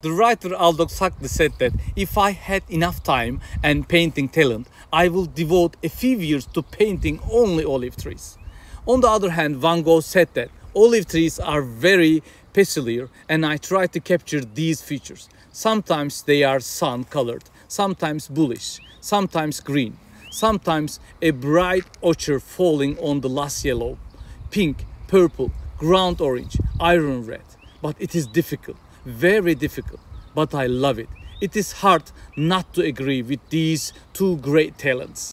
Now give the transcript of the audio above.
The writer Aldous Huxley said that if I had enough time and painting talent, I will devote a few years to painting only olive trees. On the other hand, Van Gogh said that olive trees are very peculiar and I try to capture these features. Sometimes they are sun colored, sometimes bluish, sometimes green, sometimes a bright ochre falling on the last yellow, pink, purple, ground orange, iron red. But it is difficult very difficult, but I love it. It is hard not to agree with these two great talents.